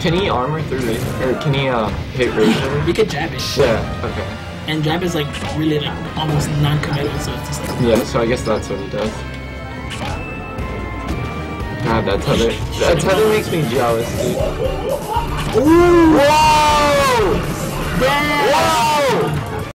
Can he armor through it, Or can he uh, hit Razor? He can jab it. Yeah, okay. And jab is like really like almost non-committal, so it's just like Yeah, so I guess that's what he does. God, that tether. That tether makes me jealous, dude. Ooh! Whoa!